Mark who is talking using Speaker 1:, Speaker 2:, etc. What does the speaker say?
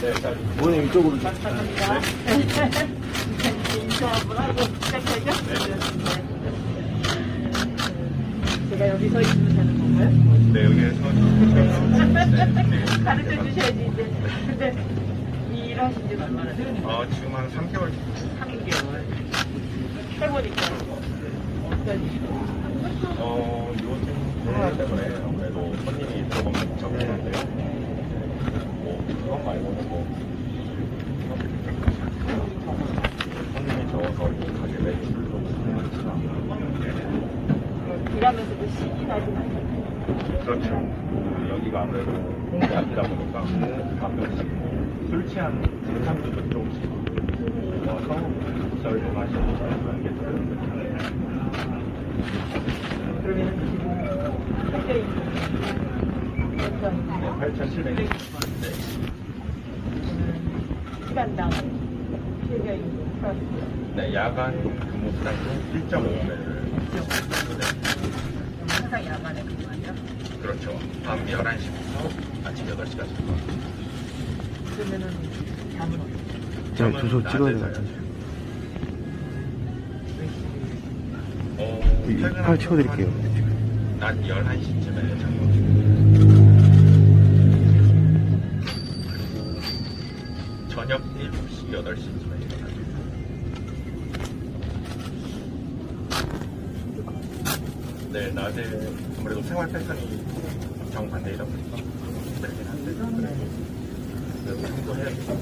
Speaker 1: 네, 자,
Speaker 2: 모님 이쪽으로 좀.
Speaker 3: 제가 여기 서 있으면 되는 건가요?
Speaker 1: 네, 여기에서
Speaker 3: 가르쳐 주셔야지 이제. 근데 일하신 지는 얼마나 됐어요?
Speaker 1: 어, 지금 한 3개월
Speaker 3: 3개월. 해보니까 어떠니?
Speaker 1: 어, 요즘 코로나 때문에 아무래도 손님이 조금 적긴한데요. 뭐, 그것 말고는 뭐, 손님이 적어서 가게 매출도 그렇지는 않고.
Speaker 3: 일하면서도 신이 나진 않아요.
Speaker 1: 그렇죠. 그 여기가 아무래도 홍대학이다 보니까 가끔씩 술 취한 증상들도 조금씩 와서 좀 하시는 그런 게.
Speaker 3: 그러면 지금
Speaker 1: 네, 8,700원. 네.
Speaker 3: 시간당 실력이 플러스
Speaker 1: 네, 야간 근무 수당이 1.5배를.
Speaker 3: 항상 야간에 근무하죠?
Speaker 1: 그렇죠. 밤 11시부터 아침 8시까지.
Speaker 3: 그러면은 잠은 어떻게?
Speaker 2: 제가 주소 찍어야 될것 같아요.
Speaker 1: 어,
Speaker 2: 이팔 찍어드릴게요.
Speaker 1: 낮 11시쯤에 장로 저녁 7시, 8시쯤에 일어나요. 네, 낮에 아무래도 생활 패턴이 정반대이다 보니까 힘들긴 한데, 그래도 해야겠다.